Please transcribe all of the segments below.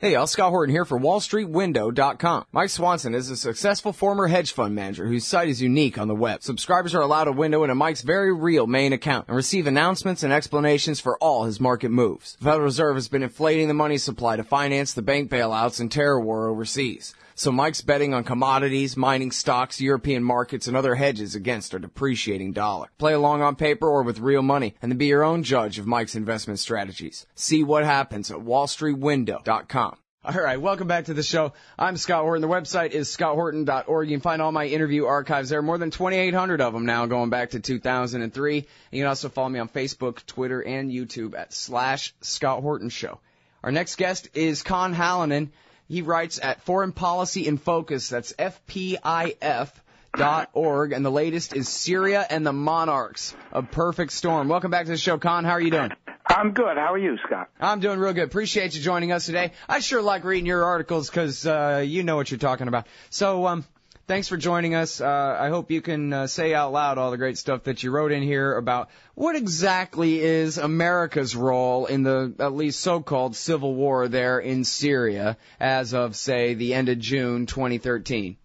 Hey, y'all, Scott Horton here for WallStreetWindow.com. Mike Swanson is a successful former hedge fund manager whose site is unique on the web. Subscribers are allowed a window into Mike's very real main account and receive announcements and explanations for all his market moves. The Federal Reserve has been inflating the money supply to finance the bank bailouts and terror war overseas. So Mike's betting on commodities, mining stocks, European markets, and other hedges against a depreciating dollar. Play along on paper or with real money, and then be your own judge of Mike's investment strategies. See what happens at wallstreetwindow.com. All right, welcome back to the show. I'm Scott Horton. The website is scotthorton.org. You can find all my interview archives there. More than 2,800 of them now going back to 2003. And you can also follow me on Facebook, Twitter, and YouTube at slash Scott Horton Show. Our next guest is Conn Hallinan. He writes at Foreign Policy in Focus. That's F-P-I-F dot org. And the latest is Syria and the Monarchs. A perfect storm. Welcome back to the show, Conn. How are you doing? I'm good. How are you, Scott? I'm doing real good. Appreciate you joining us today. I sure like reading your articles because uh, you know what you're talking about. So, um, thanks for joining us. Uh, I hope you can uh, say out loud all the great stuff that you wrote in here about what exactly is America's role in the at least so-called civil war there in Syria as of, say, the end of June 2013.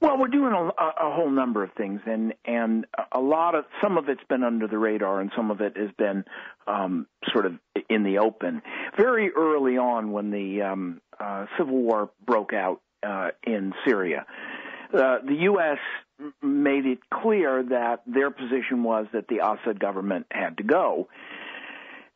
Well, we're doing a, a whole number of things, and and a lot of some of it's been under the radar, and some of it has been um, sort of in the open. Very early on, when the um, uh, civil war broke out uh, in Syria, uh, the U.S. made it clear that their position was that the Assad government had to go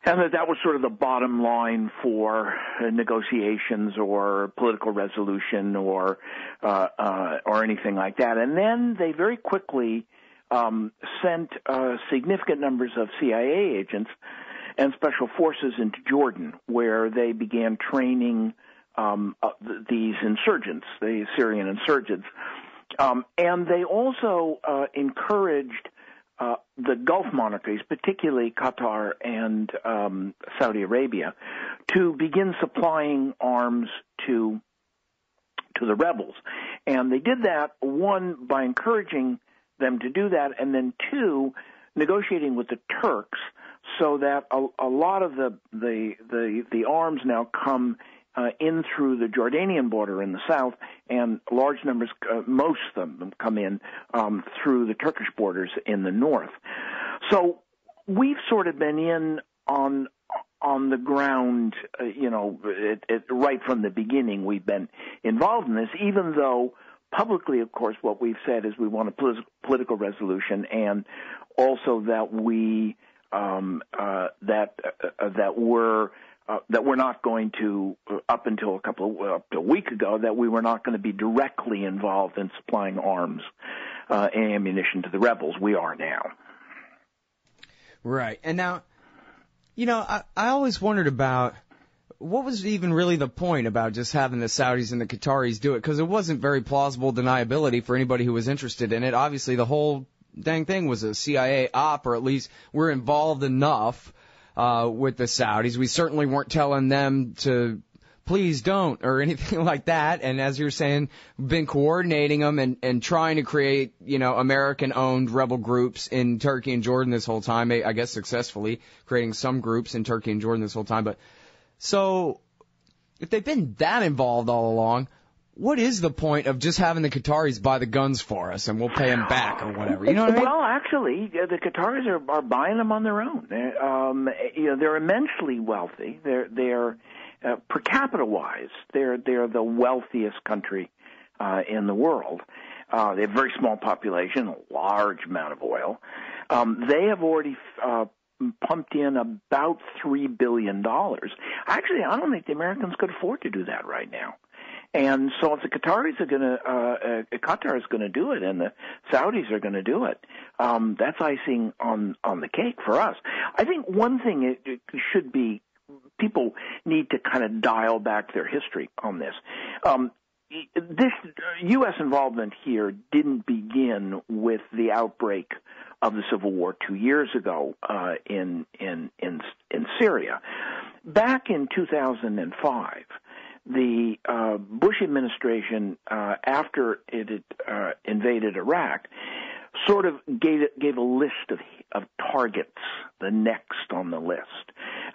and that that was sort of the bottom line for uh, negotiations or political resolution or uh, uh, or anything like that. And then they very quickly um, sent uh, significant numbers of CIA agents and special forces into Jordan, where they began training um, uh, these insurgents, the Syrian insurgents. Um, and they also uh, encouraged uh, the Gulf monarchies, particularly Qatar and um, Saudi Arabia, to begin supplying arms to to the rebels, and they did that one by encouraging them to do that, and then two, negotiating with the Turks so that a, a lot of the the the the arms now come uh, in through the Jordanian border in the south, and large numbers, uh, most of them, come in um, through the Turkish borders in the north. So we've sort of been in on on the ground, uh, you know, it, it, right from the beginning. We've been involved in this, even though publicly, of course, what we've said is we want a polit- political resolution, and also that we um, uh, that uh, that we're uh, that we're not going to, uh, up until a couple of, up to a week ago, that we were not going to be directly involved in supplying arms uh, and ammunition to the rebels. We are now. Right. And now, you know, I, I always wondered about what was even really the point about just having the Saudis and the Qataris do it? Because it wasn't very plausible deniability for anybody who was interested in it. Obviously, the whole dang thing was a CIA op, or at least we're involved enough uh, with the Saudis. We certainly weren't telling them to please don't or anything like that. And as you're saying, been coordinating them and, and trying to create, you know, American owned rebel groups in Turkey and Jordan this whole time. I guess successfully creating some groups in Turkey and Jordan this whole time. But so if they've been that involved all along, what is the point of just having the Qataris buy the guns for us and we'll pay them back or whatever? You know what I mean? Well, actually, the Qataris are, are buying them on their own. They're, um, you know, they're immensely wealthy. They're they're uh, per capita wise, they're they're the wealthiest country uh, in the world. Uh, they have a very small population, a large amount of oil. Um, they have already uh, pumped in about three billion dollars. Actually, I don't think the Americans could afford to do that right now. And so if the Qataris are going to, uh, uh, Qatar is going to do it, and the Saudis are going to do it, um, that's icing on on the cake for us. I think one thing it, it should be people need to kind of dial back their history on this. Um, this U.S. involvement here didn't begin with the outbreak of the civil war two years ago uh, in in in in Syria. Back in 2005 the uh, Bush administration, uh, after it had uh, invaded Iraq, sort of gave gave a list of of targets, the next on the list,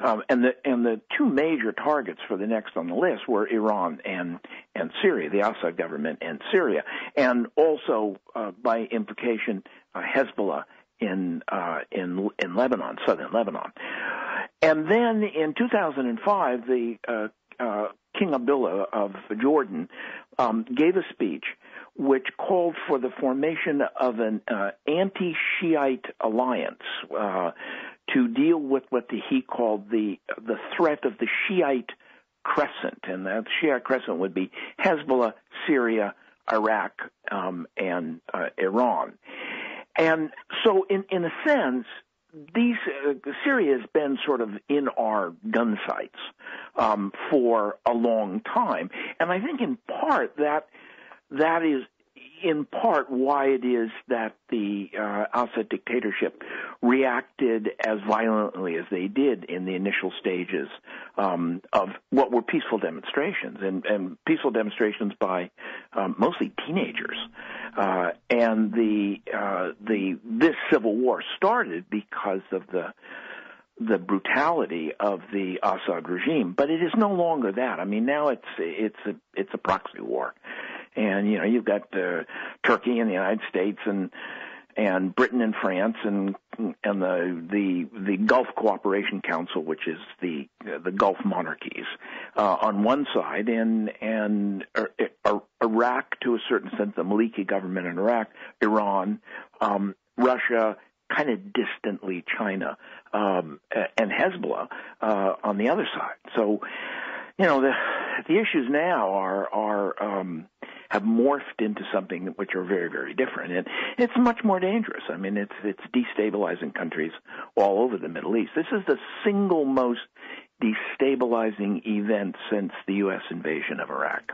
um, and the and the two major targets for the next on the list were Iran and and Syria, the Assad government and Syria, and also uh, by implication uh, Hezbollah in uh, in in Lebanon, southern Lebanon, and then in 2005, the uh, uh, King Abdullah of Jordan um, gave a speech which called for the formation of an uh, anti-Shiite alliance uh, to deal with what the, he called the the threat of the Shiite crescent, and that Shiite crescent would be Hezbollah, Syria, Iraq, um, and uh, Iran. And so, in in a sense, these uh, Syria has been sort of in our gun sights um, for a long time, and I think in part that that is in part why it is that the uh, Assad dictatorship reacted as violently as they did in the initial stages um, of what were peaceful demonstrations and, and peaceful demonstrations by um, mostly teenagers. Uh, and the uh, the this civil war started because of the the brutality of the Assad regime, but it is no longer that. I mean, now it's it's a it's a proxy war, and you know you've got Turkey and the United States and and Britain and France and and the the the Gulf Cooperation Council, which is the the Gulf monarchies, uh, on one side, and and uh, Iraq to a certain extent, the Maliki government in Iraq, Iran, um, Russia, kind of distantly China, um, and Hezbollah uh, on the other side. So, you know, the the issues now are are um, have morphed into something which are very, very different. And it's much more dangerous. I mean, it's it's destabilizing countries all over the Middle East. This is the single most destabilizing event since the U.S. invasion of Iraq.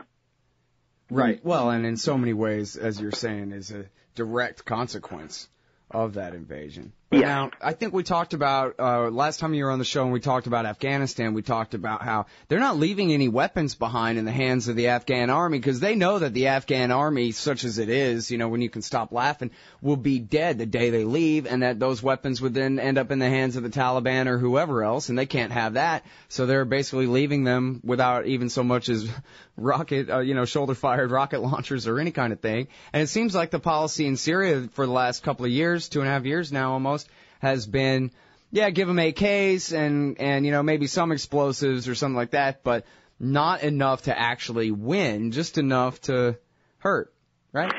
Right. Well, and in so many ways, as you're saying, is a direct consequence of that invasion. Yeah. Now, I think we talked about uh, last time you were on the show, and we talked about Afghanistan. We talked about how they're not leaving any weapons behind in the hands of the Afghan army because they know that the Afghan army, such as it is, you know, when you can stop laughing, will be dead the day they leave, and that those weapons would then end up in the hands of the Taliban or whoever else, and they can't have that. So they're basically leaving them without even so much as rocket, uh, you know, shoulder-fired rocket launchers or any kind of thing. And it seems like the policy in Syria for the last couple of years, two and a half years now almost has been, yeah, give them AKs and, and, you know, maybe some explosives or something like that, but not enough to actually win, just enough to hurt, right?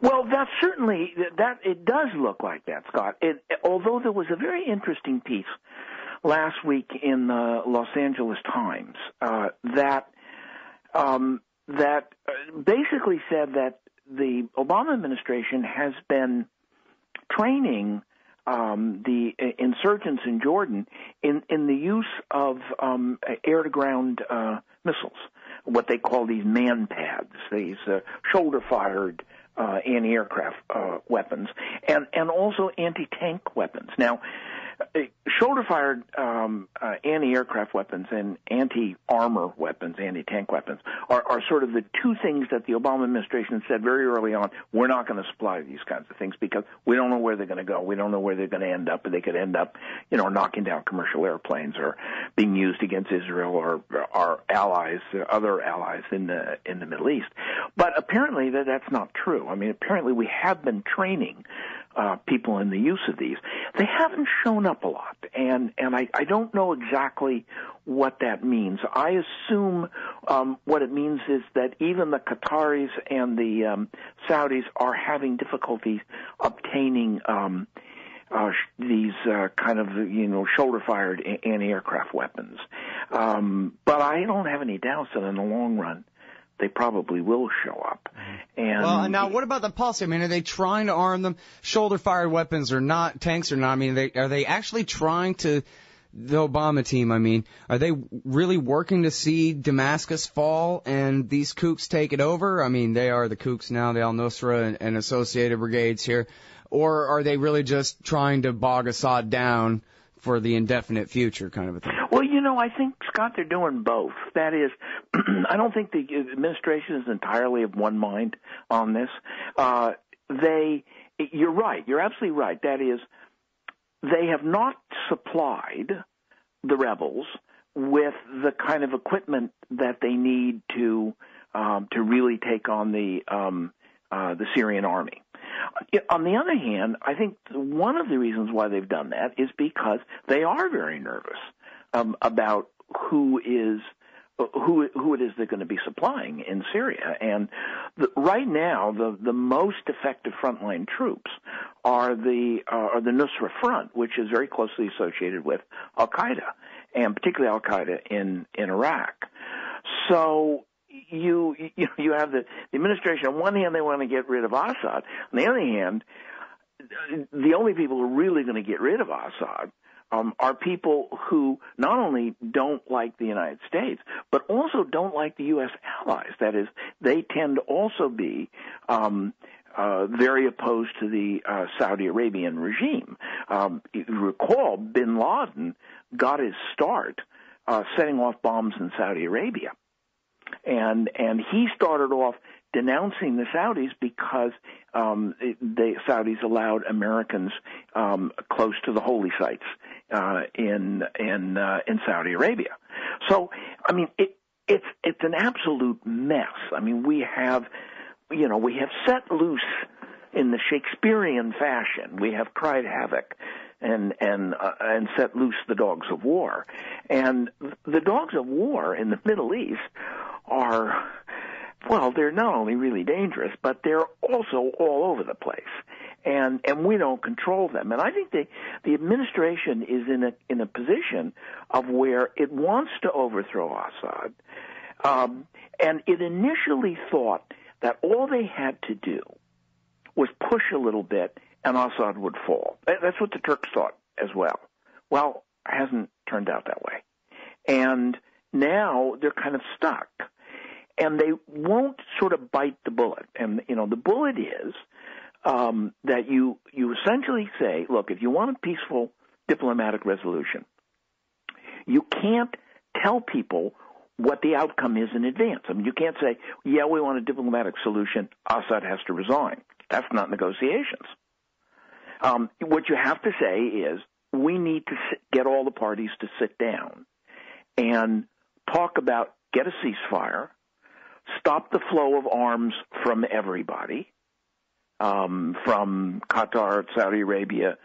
Well, that certainly that it does look like that, Scott. It, although there was a very interesting piece last week in the Los Angeles Times uh, that um, that uh, basically said that the Obama administration has been training um, the insurgents in Jordan in, in the use of um, air to ground uh, missiles, what they call these MANPADS, these uh, shoulder fired uh, anti aircraft uh, weapons, and, and also anti tank weapons. Now, uh, shoulder-fired um, uh, anti-aircraft weapons and anti-armor weapons, anti-tank weapons, are, are sort of the two things that the Obama administration said very early on. We're not going to supply these kinds of things because we don't know where they're going to go. We don't know where they're going to end up. They could end up, you know, knocking down commercial airplanes or being used against Israel or our allies, other allies in the in the Middle East. But apparently that that's not true. I mean, apparently we have been training uh, people in the use of these. They haven't shown up a lot, and and I, I don't know exactly what that means. I assume um, what it means is that even the Qataris and the um, Saudis are having difficulties obtaining. Um, uh, these uh, kind of you know shoulder-fired anti-aircraft weapons, um, but I don't have any doubts that in the long run they probably will show up. And well, now what about the policy? I mean, are they trying to arm them shoulder-fired weapons or not, tanks or not? I mean, they, are they actually trying to? The Obama team, I mean, are they really working to see Damascus fall and these kooks take it over? I mean, they are the kooks now, the Al Nusra and, and associated brigades here. Or are they really just trying to bog Assad down for the indefinite future kind of a thing? Well, you know, I think Scott, they're doing both. That is, I don't think the administration is entirely of one mind on this. Uh, they you're right. You're absolutely right. That is, they have not supplied the rebels with the kind of equipment that they need to um, to really take on the um, uh, the Syrian army. On the other hand, I think one of the reasons why they've done that is because they are very nervous um, about who is who who it is they're going to be supplying in Syria. And the, right now, the the most effective frontline troops are the uh, are the Nusra Front, which is very closely associated with Al Qaeda, and particularly Al Qaeda in in Iraq. So you you you have the, the administration on one hand they want to get rid of Assad, on the other hand, the only people who are really going to get rid of Assad um, are people who not only don't like the United States, but also don't like the U.S. allies. That is, they tend to also be um, uh, very opposed to the uh, Saudi Arabian regime. Um, you recall, Bin Laden got his start uh, setting off bombs in Saudi Arabia, and and he started off denouncing the Saudis because um, the Saudis allowed Americans um, close to the holy sites uh, in in uh, in Saudi Arabia. So, I mean, it, it's it's an absolute mess. I mean, we have, you know, we have set loose in the Shakespearean fashion. We have cried havoc and and uh, and set loose the dogs of war. And the dogs of war in the Middle East are well, they're not only really dangerous, but they're also all over the place. And and we don't control them. And I think the the administration is in a in a position of where it wants to overthrow Assad. Um, and it initially thought that all they had to do was push a little bit and Assad would fall. That's what the Turks thought as well. Well, it hasn't turned out that way. And now they're kind of stuck and they won't sort of bite the bullet. And you know, the bullet is um, that you you essentially say, look, if you want a peaceful diplomatic resolution, you can't tell people what the outcome is in advance. I mean, you can't say, yeah, we want a diplomatic solution. Assad has to resign. That's not negotiations. Um, what you have to say is, we need to get all the parties to sit down and talk about get a ceasefire, stop the flow of arms from everybody, um, from Qatar, Saudi Arabia,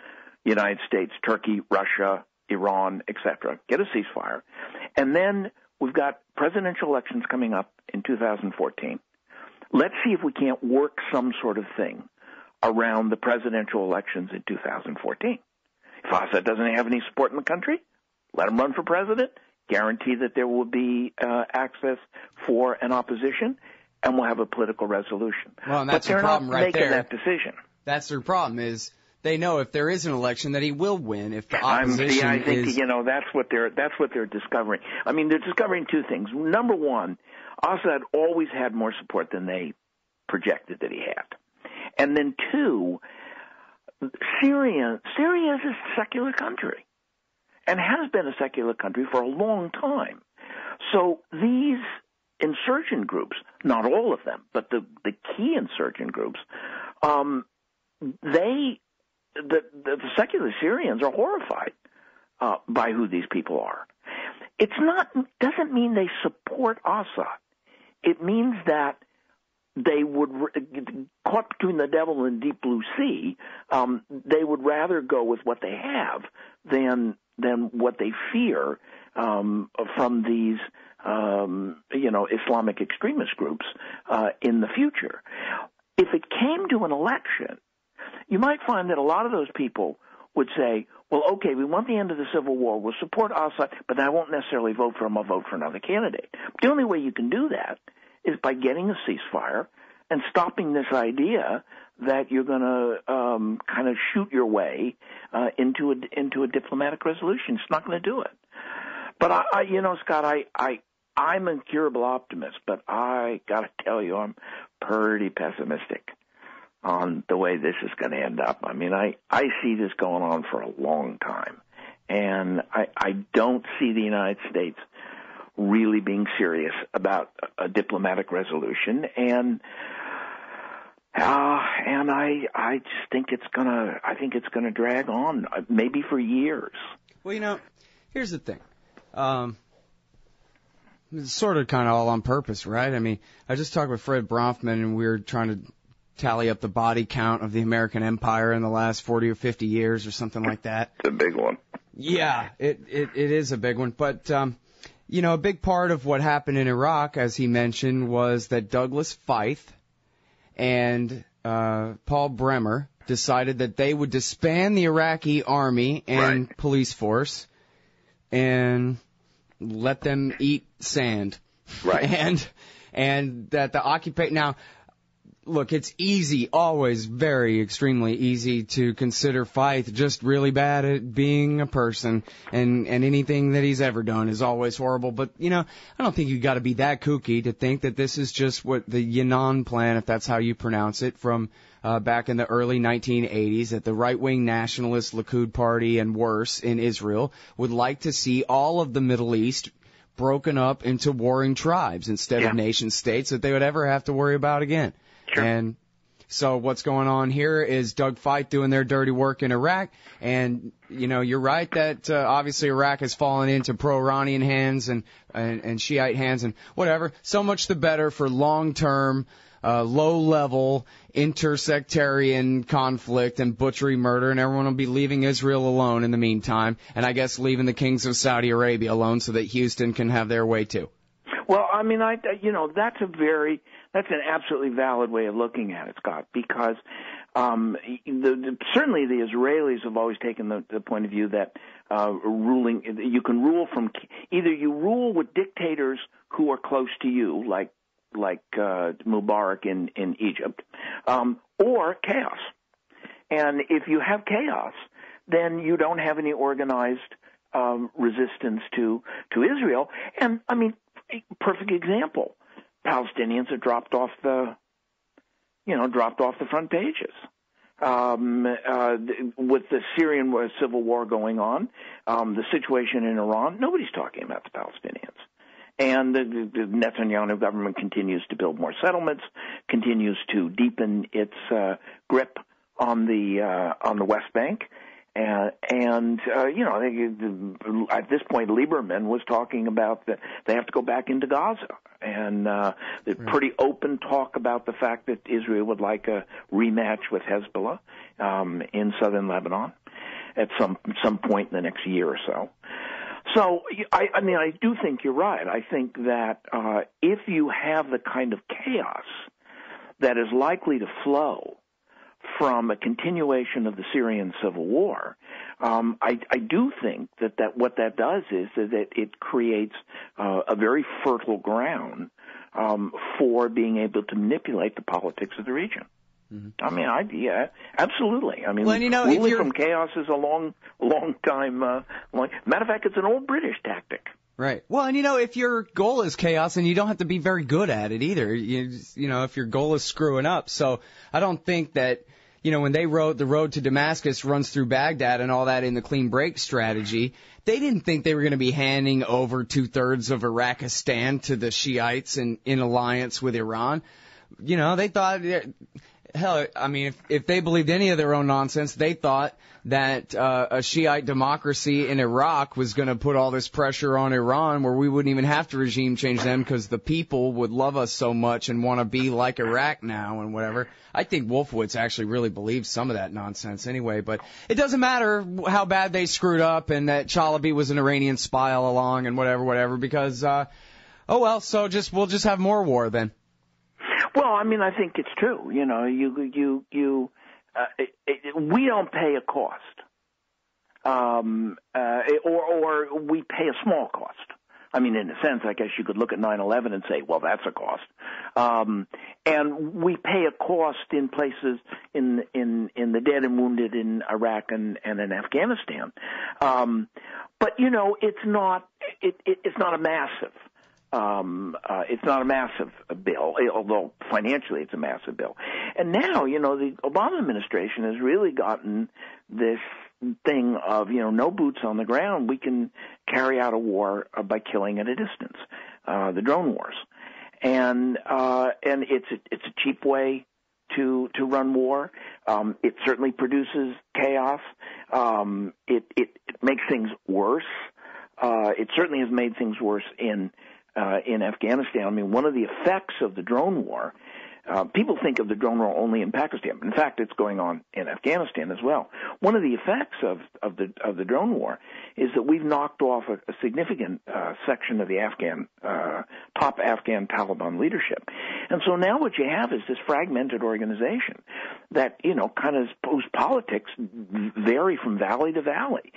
United States, Turkey, Russia, Iran, etc. Get a ceasefire, and then we've got presidential elections coming up in 2014. Let's see if we can't work some sort of thing around the presidential elections in 2014. If Assad doesn't have any support in the country, let him run for president guarantee that there will be uh, access for an opposition, and we'll have a political resolution. Well, and that's but they're the problem not right making there. that decision. That's their problem is they know if there is an election that he will win if the opposition I'm, see, I think is. you know that's what they're that's what they're discovering. I mean, they're discovering two things. Number one, Assad always had more support than they projected that he had, and then two, Syria Syria is a secular country and has been a secular country for a long time. So these insurgent groups, not all of them, but the, the key insurgent groups, um, they, the, the, the secular Syrians are horrified uh, by who these people are. It's not doesn't mean they support Assad. It means that they would caught between the devil and deep blue sea. Um, they would rather go with what they have than than what they fear um, from these, um, you know, Islamic extremist groups uh, in the future. If it came to an election, you might find that a lot of those people would say, well, okay, we want the end of the civil war. We'll support Assad, but I won't necessarily vote for him. I'll vote for another candidate. The only way you can do that is by getting a ceasefire and stopping this idea that you're going to um, kind of shoot your way uh, into a into a diplomatic resolution. It's not going to do it. But I, I, you know, Scott, I, I, I'm an incurable optimist, but I got to tell you, I'm pretty pessimistic on the way this is going to end up. I mean, I, I see this going on for a long time, and I, I don't see the United States really being serious about a diplomatic resolution. And Uh, and I, I just think it's gonna, I think it's gonna drag on, uh, maybe for years. Well, you know, here's the thing. Um, it's sort of kind of all on purpose, right? I mean, I just talked with Fred Branfman and we were trying to tally up the body count of the American empire in the last 40 or 50 years or something like that. It's a big one. Yeah, it, it, it is a big one. But, um, you know, a big part of what happened in Iraq, as he mentioned, was that Douglas Feith and uh, Paul Bremer decided that they would disband the Iraqi army and Right. police force and let them eat sand. Right. And and that the occupy now look, it's easy, always very extremely easy to consider Feith just really bad at being a person and and anything that he's ever done is always horrible. But you know, I don't think you got to be that kooky to think that this is just what the Yinon plan, if that's how you pronounce it, from uh, back in the early 1980s, that the right-wing nationalist Likud party and worse in Israel would like to see all of the Middle East broken up into warring tribes instead Yeah. of nation states that they would ever have to worry about again. Sure. And so what's going on here is Doug Feith doing their dirty work in Iraq, and you know you're right that uh, obviously Iraq has fallen into pro-Iranian hands and, and and Shiite hands and whatever. So much the better for long-term, uh, low-level intersectarian conflict and butchery, murder, and everyone will be leaving Israel alone in the meantime, and I guess leaving the kings of Saudi Arabia alone so that Houston can have their way too. Well, I mean, I you know that's a very that's an absolutely valid way of looking at it, Scott, because um, the, the, certainly the Israelis have always taken the, the point of view that uh, ruling you can rule from either you rule with dictators who are close to you, like like uh, Mubarak in in Egypt, um, or chaos. And if you have chaos, then you don't have any organized um, resistance to to Israel. And I mean, perfect example: Palestinians have dropped off the, you know, dropped off the front pages. Um, uh, with the Syrian civil war going on, um, the situation in Iran, nobody's talking about the Palestinians. And the, the, Netanyahu government continues to build more settlements, continues to deepen its uh, grip on the uh, on the West Bank, uh, and uh, you know, at this point, Lieberman was talking about that they have to go back into Gaza, and uh, the pretty open talk about the fact that Israel would like a rematch with Hezbollah um, in southern Lebanon at some some point in the next year or so. So I, I mean, I do think you're right. I think that uh, if you have the kind of chaos that is likely to flow from a continuation of the Syrian civil war, um, I, I do think that, that what that does is that it, it creates uh, a very fertile ground um, for being able to manipulate the politics of the region. I mean, I yeah, absolutely. I mean, Well, you know, ruling from chaos is a long, long time. Uh, long, matter of fact, it's an old British tactic. Right. Well, and you know, if your goal is chaos, and you don't have to be very good at it either. You, you know, if your goal is screwing up. So I don't think that, you know, when they wrote the road to Damascus runs through Baghdad and all that in the clean break strategy, they didn't think they were going to be handing over two thirds of Iraqistan to the Shiites in, in alliance with Iran. You know, they thought, hell, I mean, if, if they believed any of their own nonsense, they thought that uh, a Shiite democracy in Iraq was going to put all this pressure on Iran where we wouldn't even have to regime change them because the people would love us so much and want to be like Iraq now and whatever. I think Wolfowitz actually really believes some of that nonsense anyway, but it doesn't matter how bad they screwed up and that Chalabi was an Iranian spy all along and whatever, whatever, because, uh, oh well, so just, we'll just have more war then. Well, I mean, I think it's true. You know, you you you uh, it, it, we don't pay a cost, um, uh, or or we pay a small cost. I mean, in a sense, I guess you could look at 9/11 and say, well, that's a cost. Um, and we pay a cost in places in in in the dead and wounded in Iraq and and in Afghanistan. Um, but you know, it's not it, it it's not a massive. Um, uh, it's not a massive bill, although financially it's a massive bill. And now, you know, the Obama administration has really gotten this thing of, you know, no boots on the ground. We can carry out a war uh, by killing at a distance, uh, the drone wars. And, uh, and it's a, it's a cheap way to to run war. Um, it certainly produces chaos. Um, it, it it makes things worse. Uh, it certainly has made things worse in uh, in Afghanistan. I mean, one of the effects of the drone war uh, people think of the drone war only in Pakistan. In fact, it's going on in Afghanistan as well. One of the effects of, of the of the drone war is that we've knocked off a, a significant uh, section of the Afghan uh, top Afghan Taliban leadership, and so now what you have is this fragmented organization that you know kind of whose politics vary from valley to valley.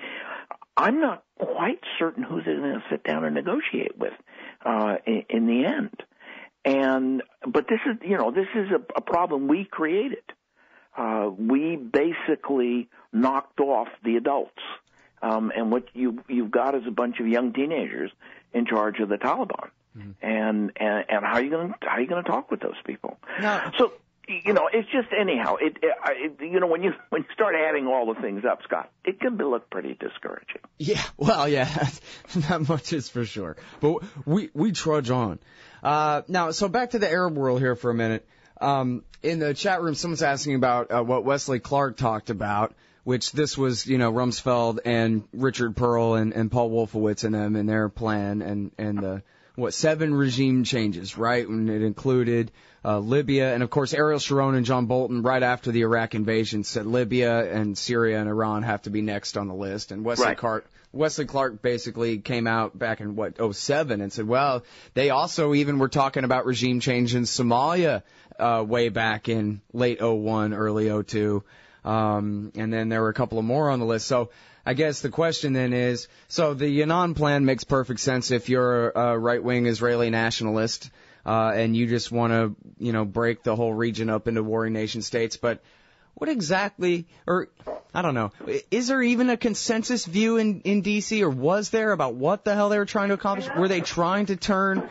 I'm not quite certain who they're going to sit down and negotiate with uh, in, in the end. And but this is you know this is a, a problem we created. Uh, we basically knocked off the adults, um, and what you you've got is a bunch of young teenagers in charge of the Taliban. Mm-hmm. And, and and how are you going to how are you going to talk with those people? No. So you know, it's just anyhow. It, it, you know, when you when you start adding all the things up, Scott, it can be, look pretty discouraging. Yeah, well, yeah, not much is for sure. But we we trudge on. Uh, now, so back to the Arab world here for a minute. Um, in the chat room, someone's asking about uh, what Wesley Clark talked about, which this was, you know, Rumsfeld and Richard Perle and, and Paul Wolfowitz and them and their plan and and the what seven regime changes, right? And it included uh, Libya, and of course Ariel Sharon and John Bolton, right after the Iraq invasion, said Libya and Syria and Iran have to be next on the list. And Wesley right. Clark, Wesley Clark basically came out back in what 07 and said, well, they also even were talking about regime change in Somalia uh, way back in late 01, early 02. Um, and then there were a couple of more on the list. So I guess the question then is, so the Yinon plan makes perfect sense if you're a right-wing Israeli nationalist uh, and you just want to, you know, break the whole region up into warring nation states. But what exactly, or I don't know, is there even a consensus view in in DC, or was there about what the hell they were trying to accomplish? Were they trying to turn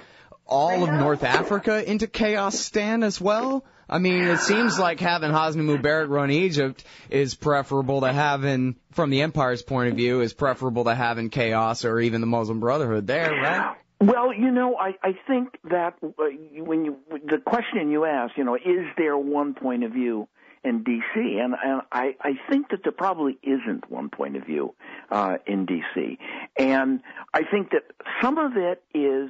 all of North Africa into chaos stan as well? I mean, it seems like having Hosni Mubarak run Egypt is preferable to having, from the empire's point of view, is preferable to having chaos or even the Muslim Brotherhood there, right? Well, you know, I, I think that uh, when you the question you ask, you know, is there one point of view in D.C. and, and I, I think that there probably isn't one point of view uh, in D.C. And I think that some of it is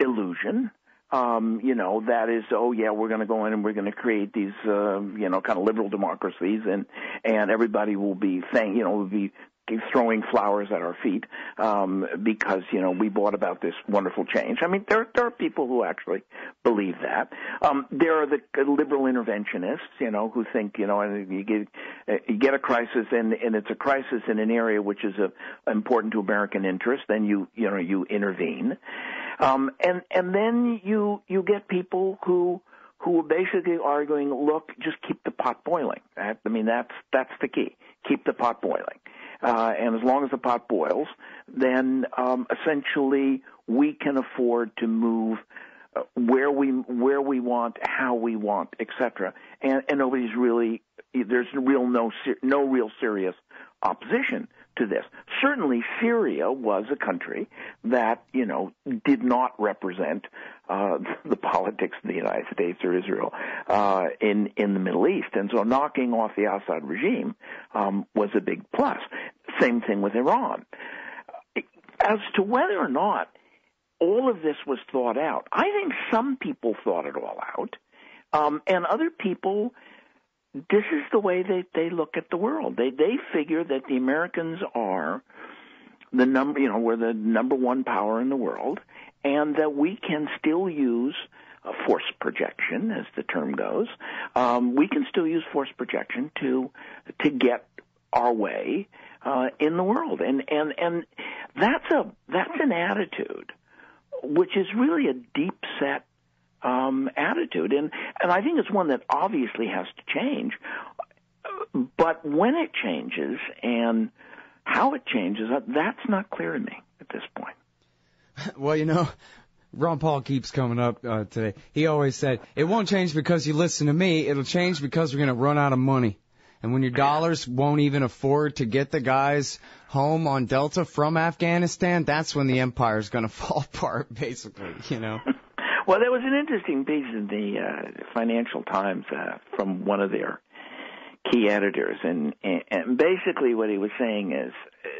illusion. Um, you know, that is, oh yeah, we're going to go in and we're going to create these, uh, you know, kind of liberal democracies, and and everybody will be saying, you know, will be throwing flowers at our feet um, because you know we brought about this wonderful change. I mean, there there are people who actually believe that. Um, there are the liberal interventionists, you know, who think you know, you get you get a crisis and and it's a crisis in an area which is a, important to American interest, then you you know you intervene, um, and and then you you get people who who are basically arguing, look, just keep the pot boiling. I mean, that's that's the key. Keep the pot boiling uh, and as long as the pot boils, then um, essentially we can afford to move uh, where we where we want, how we want, etc. And, and nobody's really there's real no no real serious opposition to this. Certainly, Syria was a country that you know did not represent uh, the politics of the United States or Israel uh, in in the Middle East, and so knocking off the Assad regime um, was a big plus. Same thing with Iran. As to whether or not all of this was thought out, I think some people thought it all out, um, and other people this is the way they they look at the world. They they figure that the Americans are the number, you know, we're the number one power in the world, and that we can still use uh, force projection, as the term goes. Um, we can still use force projection to to get our way uh, in the world, and and and that's a that's an attitude which is really a deep set um, attitude, and and I think it's one that obviously has to change. But when it changes and how it changes, that's not clear to me at this point. Well, you know, Ron Paul keeps coming up uh, today. He always said, "It won't change because you listen to me. It'll change because we're going to run out of money." And when your dollars won't even afford to get the guys home on Delta from Afghanistan, that's when the empire's going to fall apart, basically. You know. Well, there was an interesting piece in the uh, Financial Times uh, from one of their key editors, and, and basically what he was saying is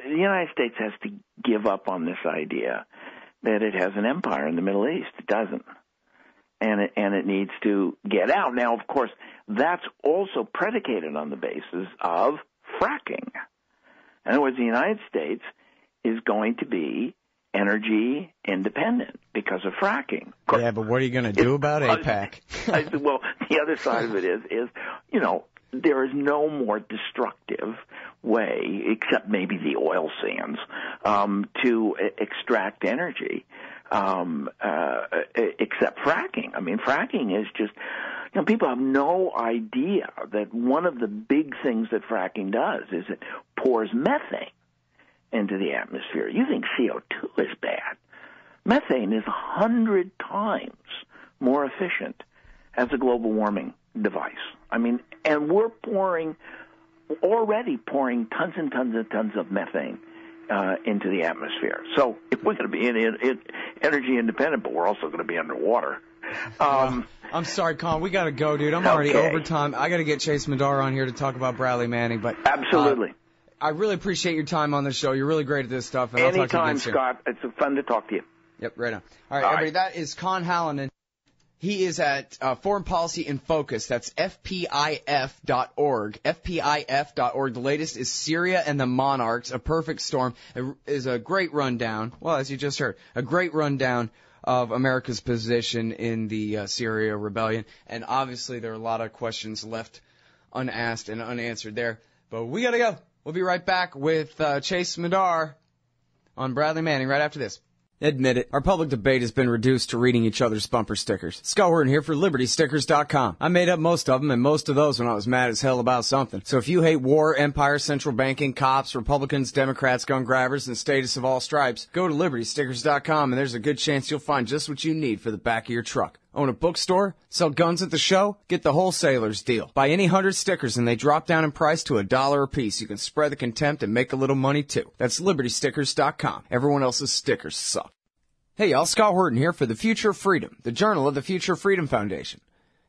the United States has to give up on this idea that it has an empire in the Middle East. It doesn't, and it, and it needs to get out. Now, of course, that's also predicated on the basis of fracking. In other words, the United States is going to be energy independent because of fracking. Of yeah, but what are you going to do about AIPAC? I, well, the other side of it is, is you know, there is no more destructive way, except maybe the oil sands, um, to extract energy, um, uh, except fracking. I mean, fracking is just, you know, people have no idea that one of the big things that fracking does is it pours methane into the atmosphere. You think CO2 is bad. Methane is a hundred times more efficient as a global warming device. I mean, and we're pouring, already pouring tons and tons and tons of methane uh, into the atmosphere. So if we're going to be in, in, in energy independent, but we're also going to be underwater. Um, I'm sorry, Conn. We got to go, dude. I'm already over time. I got to get Chase Madar on here to talk about Bradley Manning. But absolutely. Uh, I really appreciate your time on the show. You're really great at this stuff. And Anytime, I'll talk to you Scott. It's fun to talk to you. Yep, right on. All right, All everybody. Right. That is Conn Hallinan. He is at uh, Foreign Policy in Focus. That's FPIF.org. FPIF.org. The latest is Syria and the Monarchs, a perfect storm. It is a great rundown. Well, as you just heard, a great rundown of America's position in the uh, Syria rebellion. And obviously, there are a lot of questions left unasked and unanswered there. But we gotta go. We'll be right back with uh, Chase Madar on Bradley Manning right after this. Admit it, our public debate has been reduced to reading each other's bumper stickers. Scott Horton here for LibertyStickers.com. I made up most of them and most of those when I was mad as hell about something. So if you hate war, empire, central banking, cops, Republicans, Democrats, gun grabbers, and status of all stripes, go to LibertyStickers.com and there's a good chance you'll find just what you need for the back of your truck. Own a bookstore? Sell guns at the show? Get the wholesaler's deal. Buy any hundred stickers and they drop down in price to a dollar a piece. You can spread the contempt and make a little money too. That's libertystickers.com. Everyone else's stickers suck. Hey y'all, Scott Horton here for The Future of Freedom, the journal of the Future Freedom Foundation.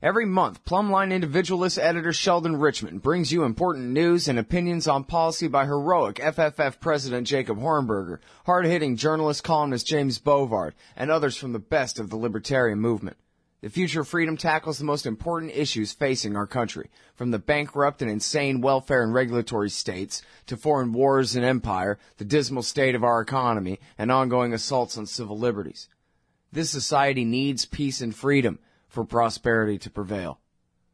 Every month, Plumline individualist editor Sheldon Richman brings you important news and opinions on policy by heroic FFF President Jacob Hornberger, hard-hitting journalist columnist James Bovard, and others from the best of the libertarian movement. The Future of Freedom tackles the most important issues facing our country, from the bankrupt and insane welfare and regulatory states to foreign wars and empire, the dismal state of our economy, and ongoing assaults on civil liberties. This society needs peace and freedom for prosperity to prevail.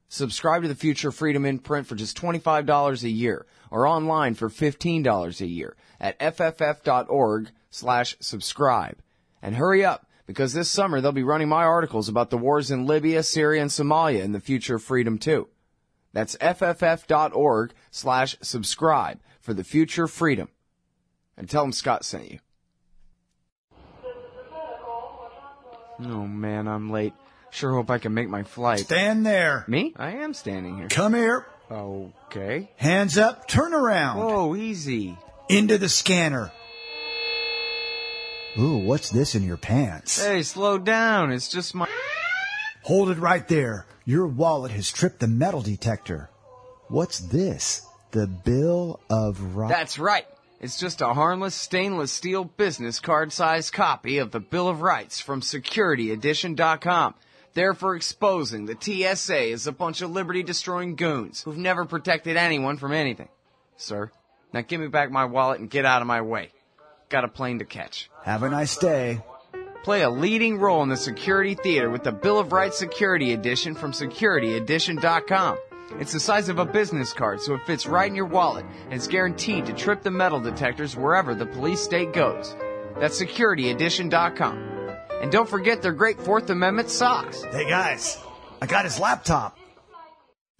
Subscribe to the Future of Freedom in print for just $25 a year or online for $15 a year at fff.org slash subscribe. And hurry up because this summer they'll be running my articles about the wars in Libya, Syria, and Somalia in the future of freedom too. That's fff.org slash subscribe for the future of freedom. And tell them Scott sent you. Oh man, I'm late. Sure hope I can make my flight. Stand there. Me? I am standing here. Come here. Okay. Hands up, turn around. Whoa, easy. Into the scanner. Ooh, what's this in your pants? Hey, slow down. It's just my. Hold it right there. Your wallet has tripped the metal detector. What's this? The Bill of Rights. That's right. It's just a harmless stainless steel business card sized copy of the Bill of Rights from SecurityEdition.com. Therefore exposing the TSA as a bunch of liberty destroying goons who've never protected anyone from anything. Sir, now give me back my wallet and get out of my way. Got a plane to catch. Have a nice day. Play a leading role in the security theater with the Bill of Rights Security Edition from SecurityEdition.com. It's the size of a business card, so it fits right in your wallet, and it's guaranteed to trip the metal detectors wherever the police state goes. That's SecurityEdition.com. And don't forget their great Fourth Amendment socks. Hey guys, I got his laptop.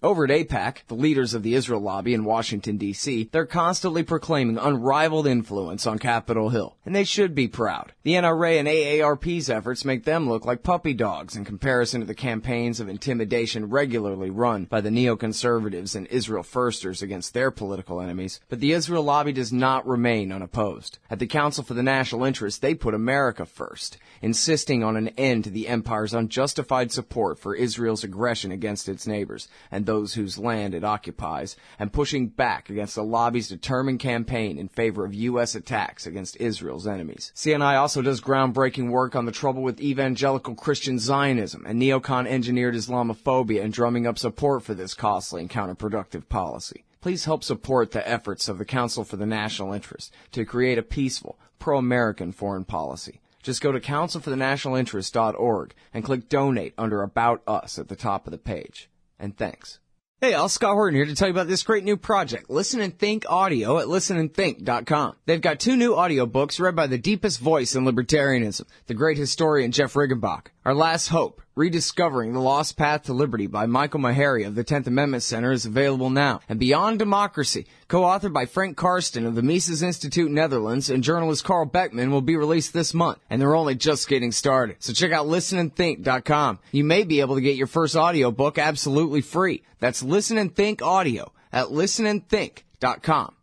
Over at AIPAC, the leaders of the Israel lobby in Washington, D.C., they're constantly proclaiming unrivaled influence on Capitol Hill, and they should be proud. The NRA and AARP's efforts make them look like puppy dogs in comparison to the campaigns of intimidation regularly run by the neoconservatives and Israel firsters against their political enemies. But the Israel lobby does not remain unopposed. At the Council for the National Interest, they put America first, insisting on an end to the empire's unjustified support for Israel's aggression against its neighbors and those whose land it occupies, and pushing back against the lobby's determined campaign in favor of U.S. attacks against Israel's enemies. CNI also does groundbreaking work on the trouble with evangelical Christian Zionism and neocon engineered Islamophobia and drumming up support for this costly and counterproductive policy. Please help support the efforts of the Council for the National Interest to create a peaceful, pro-American foreign policy. Just go to councilforthenationalinterest.org and click donate under About Us at the top of the page and thanks. Hey, all, Scott Horton here to tell you about this great new project, Listen and Think Audio at listenandthink.com. They've got two new audiobooks read by the deepest voice in libertarianism, the great historian Jeff Riggenbach. Our Last Hope, Rediscovering the Lost Path to Liberty by Michael Maharrey of the 10th Amendment Center is available now. And Beyond Democracy, co-authored by Frank Karsten of the Mises Institute Netherlands and journalist Karel Beckman will be released this month. And they're only just getting started. So check out listenandthink.com. You may be able to get your first audiobook absolutely free. That's Listen and Think Audio at listenandthink.com.